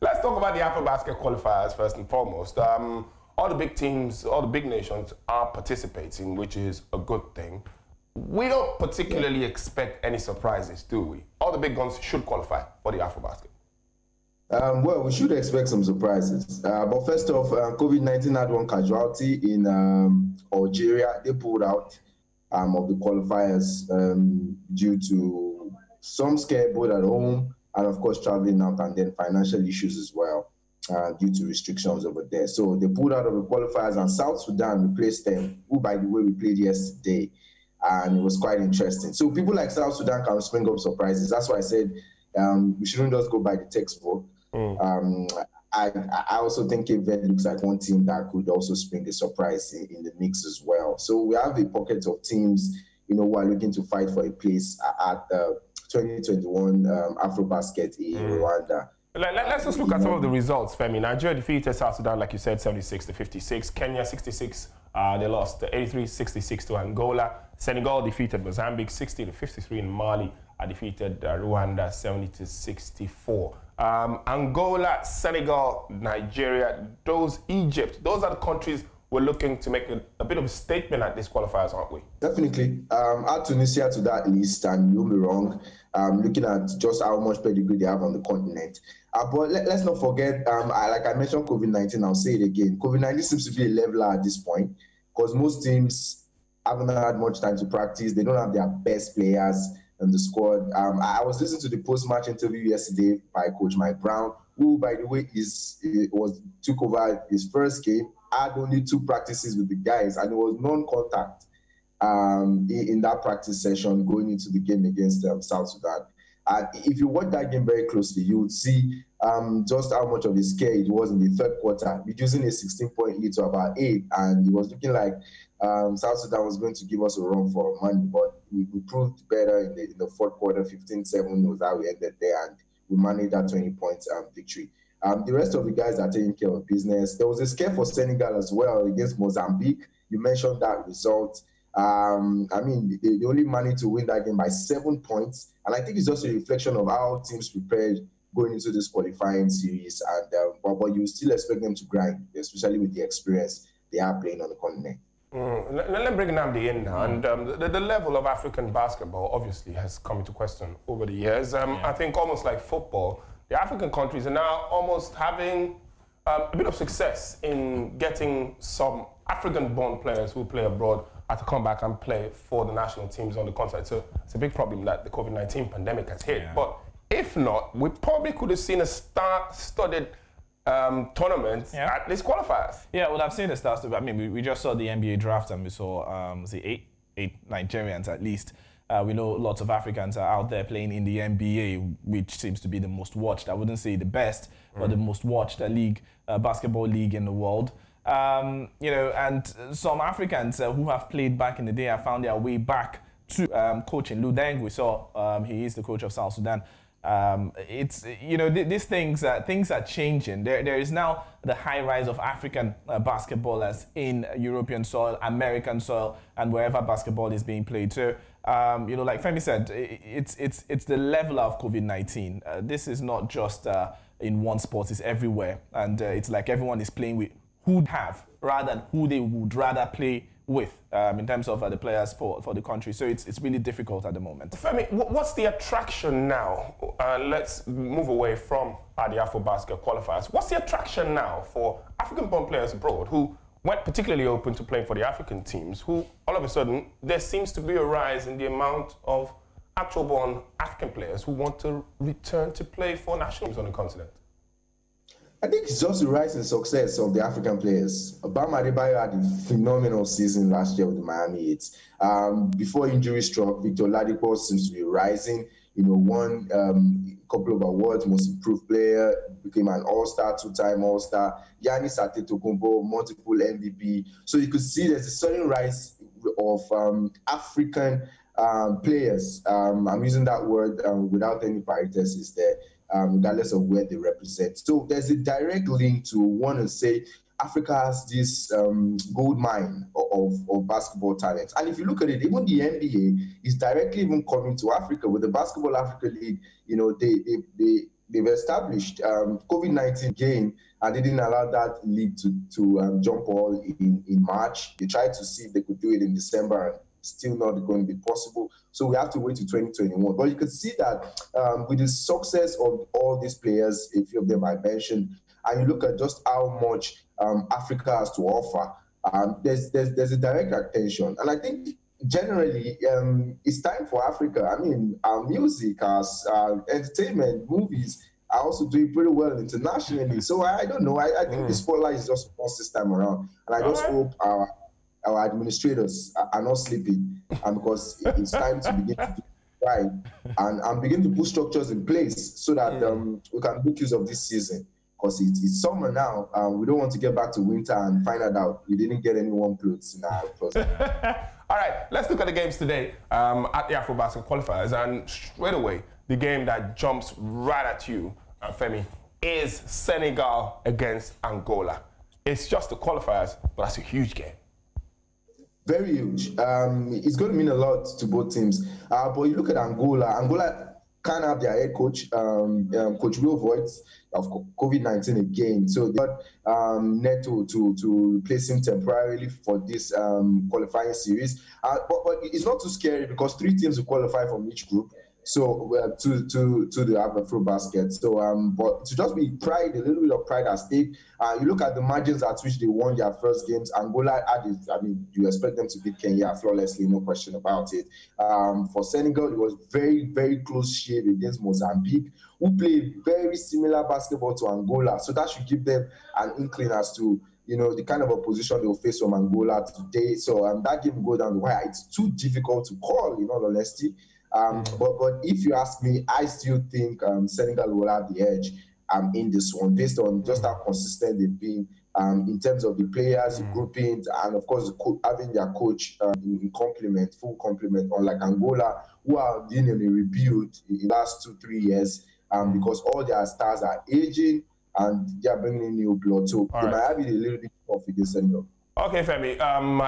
let's talk about the AfroBasket qualifiers first and foremost. Um, all the big teams, all the big nations are participating, which is a good thing. We don't particularly expect any surprises, do we? All the big guns should qualify for the AfroBasket. Um, well, we should expect some surprises. Uh, but first off, uh, COVID 19 had one casualty in um, Algeria. They pulled out um, of the qualifiers um, due to some scare both at home and, of course, traveling out and then financial issues as well uh, due to restrictions over there. So they pulled out of the qualifiers and South Sudan replaced them, who, by the way, we played yesterday. And it was quite interesting. So people like South Sudan can spring up surprises. That's why I said um, we shouldn't just go by the textbook. Mm. Um, I, I also think Cape looks like one team that could also spring a surprise in, in, the mix as well. So we have a pocket of teams, you know, who are looking to fight for a place at the 2021 um, AfroBasket in mm. Rwanda. Let, us just look at some of the results, Femi. Nigeria defeated South Sudan, like you said, 76 to 56. Kenya 66. Uh, they lost 83 66 to Angola. Senegal defeated Mozambique 60 to 53. And Mali uh, defeated uh, Rwanda 70 to 64. Um, Angola, Senegal, Nigeria, those Egypt, those are the countries we're looking to make a, a bit of a statement at these qualifiers, aren't we? Definitely. Um, add Tunisia to that list, and you'll be wrong. Um, looking at just how much pedigree they have on the continent. Uh, but let, us not forget, um, I, like I mentioned COVID 19, I'll say it again. COVID 19 seems to be a leveler at this point because most teams haven't had much time to practice. They don't have their best players in the squad. Um, I was listening to the post-match interview yesterday by Coach Mike Brown, who, by the way, is was took over his first game. Had only two practices with the guys, and it was non-contact um, in, in, that practice session going into the game against um, South Sudan. And if you watch that game very closely, you would see um, just how much of a scare it was in the third quarter, reducing a 16 point lead to about eight. And it was looking like um, South Sudan was going to give us a run for money, but we, we proved better in the, in the, fourth quarter. 15-7 was how we ended there, and we managed that 20 points um, victory. Um, the rest of the guys are taking care of business. There was a scare for Senegal as well against Mozambique. You mentioned that result. Um, I mean, they, they, only managed to win that game by seven points, and I think it's just a reflection of how teams prepared going into this qualifying series. And uh, but, but you still expect them to grind, especially with the experience they are playing on the continent. Mm. Let, let, me bring Nnamdi in now. And um, the, the, level of African basketball obviously has come into question over the years. Um, yeah. I think almost like football, the African countries are now almost having um, a bit of success in getting some African-born players who play abroad to come back and play for the national teams on the continent. So it's a big problem that the COVID-19 pandemic has hit. Yeah. But if not, we probably could have seen a star-studded um, tournaments yeah. at least qualifiers. Yeah, well, I've seen the stats. I mean, we, we just saw the NBA draft and we saw um, the eight eight Nigerians at least. Uh, we know lots of Africans are out there playing in the NBA, which seems to be the most watched. I wouldn't say the best, mm. but the most watched league, uh, basketball league in the world. Um, you know, and some Africans uh, who have played back in the day have found their way back to um, coaching. Luol Deng, we saw um, he is the coach of South Sudan. Um, it's you know th- these things uh, things are changing. There there is now the high rise of African uh, basketballers in European soil, American soil, and wherever basketball is being played. So um, you know, like Femi said, it's it's it's the level of COVID nineteen. Uh, this is not just uh, in one sport; it's everywhere, and uh, it's like everyone is playing with who have rather than who they would rather play with um, in terms of uh, the players for, for the country. So it's, it's really difficult at the moment. Femi, what's the attraction now? Uh, let's move away from the AfroBasket qualifiers. What's the attraction now for African-born players abroad who weren't particularly open to playing for the African teams, who all of a sudden there seems to be a rise in the amount of actual-born African players who want to return to play for national teams on the continent? I think it's just the rise in success of the African players. Bam Adebayo had a phenomenal season last year with the Miami Heat. Um, before injury struck, Victor Oladipo seems to be rising. You know, one um, couple of awards, most improved player, became an All-Star, two-time All-Star. Giannis Antetokounmpo, multiple MVP. So you could see there's a sudden rise of um, African um, players. Um, I'm using that word um, without any parenthesis there um, regardless of where they represent. So there's a direct link to want to say Africa has this um, gold mine of, of basketball talent. And if you look at it, even the NBA is directly even coming to Africa with the Basketball Africa League. You know, they, they, they they've established. Um, COVID 19 gain and they didn't allow that league to, to um, jump all in, in March. They tried to see if they could do it in December and still not going to be possible. So we have to wait to 2021. But you can see that um, with the success of all these players, a few of them I mentioned, and you look at just how much um, Africa has to offer, um, there's, there's, there's a direct attention. And I think generally um, it's time for Africa. I mean, our music, our, our entertainment, movies, are also doing pretty well internationally. So I, I don't know. I, I think mm. the spotlight is just us this time around, and I just right. hope our our administrators are, not sleeping, and because it's time to begin to do right and and begin to put structures in place so that mm. um, we can make use of this season. Because it's, it's summer now, um, we don't want to get back to winter and find out we didn't get any warm clothes in our closet. All right, let's look at the games today um, at the AfroBasket qualifiers, and straight away the game that jumps right at you, uh, Femi, is Senegal against Angola. It's just the qualifiers, but that's a huge game. Very huge. Um, it's going to mean a lot to both teams. Uh, but you look at Angola. Angola can't have their head coach, um, um, Coach Will Voigt, of COVID 19 again. So they got um, Neto to, to replace him temporarily for this um, qualifying series. Uh, but, but it's not too scary because three teams will qualify from each group so uh, to to to the Afro basket. So um, but to just be pride, a little bit of pride at stake. Uh, you look at the margins at which they won their first games. Angola had it. I mean, you expect them to beat Kenya flawlessly, no question about it. Um, for Senegal, it was very very close shave against Mozambique, who played very similar basketball to Angola. So that should give them an inkling as to you know, the kind of opposition they'll face from Angola today. So um, that game go down the wire. It's too difficult to call, in all honesty. Um, mm. but but if you ask me, I still think um, Senegal will have the edge um, in this one based on just how consistent they've been um, in terms of the players, mm. groupings, and of course co- having their coach um, in complement, full complement, unlike Angola, who are in a rebuild in the last two three years um, mm. because all their stars are aging and they are bringing in new blood. So all they right. might have it a little bit tough against Senegal. Okay, Femi,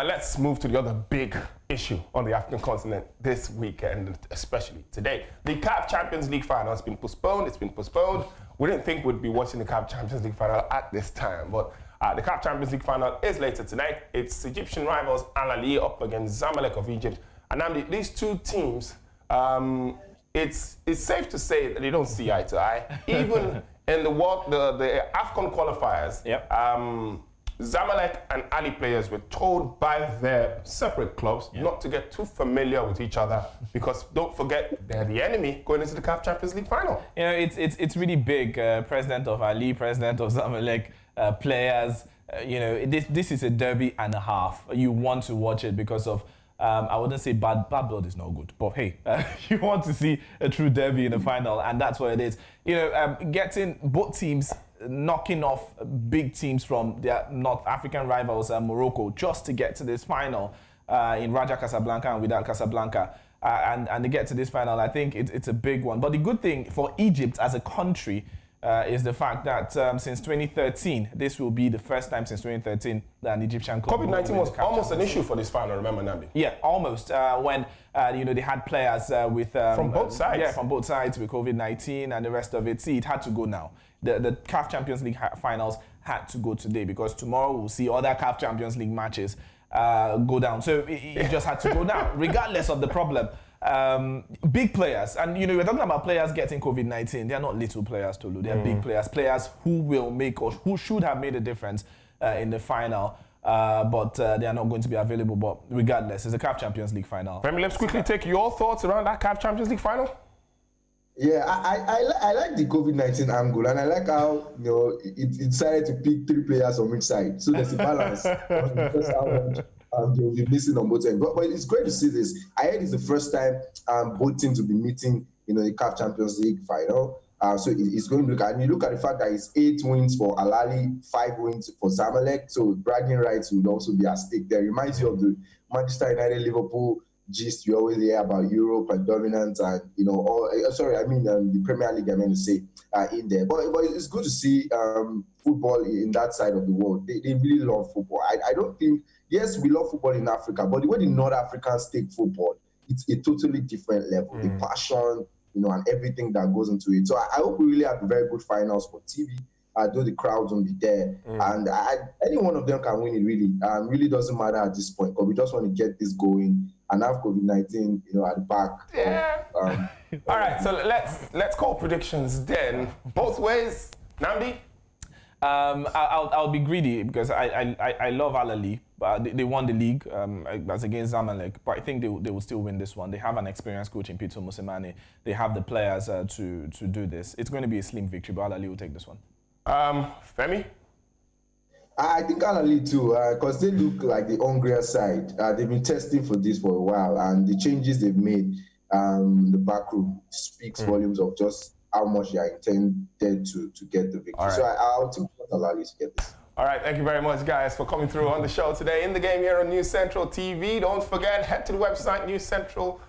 let's move to the other big issue on the African continent this weekend, especially today. The CAF Champions League final has been postponed. It's been postponed. We didn't think we'd be watching the CAF Champions League final at this time, but uh, the CAF Champions League final is later tonight. It's Egyptian rivals Al Ahly up against Zamalek of Egypt. And now these two teams, um, it's, it's safe to say that they don't see eye to eye. Even in the, world, the, the AFCON qualifiers, yep. um, Zamalek and Ahly players were told by their separate clubs yeah. not to get too familiar with each other because don't forget they're the enemy going into the CAF Champions League final. You know, it's it's it's really big. Uh, president of Ahly, president of Zamalek, uh, players. Uh, you know, this this is a derby and a half. You want to watch it because of. Um, I wouldn't say bad bad blood is not good, but hey, uh, you want to see a true derby in the final, and that's what it is. You know, um, getting both teams knocking off big teams from their North African rivals, uh, Morocco, just to get to this final uh, in Raja Casablanca and Wydad Casablanca. Uh, and, and to get to this final, I think it, it's a big one. But the good thing for Egypt as a country uh, is the fact that um, since 2013, this will be the first time since 2013 that an Egyptian club. COVID 19 was almost an issue for this final, remember, Nnamdi? Yeah, almost. Uh, when uh, you know they had players uh, with um, from both sides. yeah, from both sides with COVID 19 and the rest of it. See, it had to go now the, the CAF Champions League finals had to go today because tomorrow we'll see other CAF Champions League matches uh, go down. So it, it, just had to go down, regardless of the problem. Um, big players, and you know, we're talking about players getting COVID 19. They're not little players, Tolu. They're mm. big players, players who will make or who should have made a difference uh, in the final. Uh, but uh, they are not going to be available. But regardless, it's a CAF Champions League final. Femi, let's quickly take your thoughts around that CAF Champions League final. Yeah, I, I, I like the COVID 19 angle and I like how you know it, it, decided to pick three players on each side. So there's a balance um, they'll be missing on both ends. But, but it's great to see this. I heard it's the first time um, both teams will be meeting you know, the CAF Champions League final. Uh, so it's going to look at, and you look at the fact that it's eight wins for Al Ahly, five wins for Zamalek. So bragging rights would also be at stake there. Reminds you of the Manchester United Liverpool gist you always hear about Europe and dominance and you know all uh, sorry I mean um, the Premier League I mean to say uh, in there but, but it's good to see um, football in that side of the world they, they really love football I, I don't think yes we love football in Africa but the way the North Africans take football it's a totally different level mm. the passion you know, and everything that goes into it. So I, I hope we really have very good finals for TV. I know the crowds won't be there, mm. and I, any one of them can win it. Really, um, really doesn't matter at this point because we just want to get this going and have COVID nineteen, you know, at the back. Yeah. um, All right, so let's let's call predictions then, both ways. Nnamdi. Um, I'll, I'll be greedy because I, I, I love Al Ahly, but they, they won the league um, as against Zamalek. But I think they, they will still win this one. They have an experienced coach in Pitso Mosimane. They have the players uh, to, to do this. It's going to be a slim victory, but Al Ahly will take this one. Um, Femi? I think Al Ahly too, because uh, they look like the hungrier side. Uh, they've been testing for this for a while, and the changes they've made um, in the back room speaks mm. volumes of just how much they are intended to, to get the victory. Right. So I, I'll think Al Ahly to get this. All right, thank you very much, guys, for coming through on the show today. In the game here on News Central TV. Don't forget, head to the website, News Central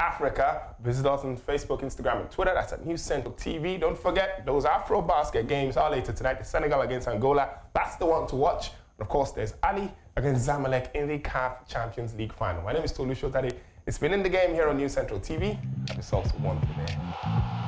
Africa. Visit us on Facebook, Instagram, and Twitter. That's at News Central TV. Don't forget, those Afro basket games are later tonight. The Senegal against Angola. That's the one to watch. And of course, there's Ahly against Zamalek in the CAF Champions League final. My name is Tolu Shotade. It's been in the game here on News Central TV. Have yourselves a wonderful day.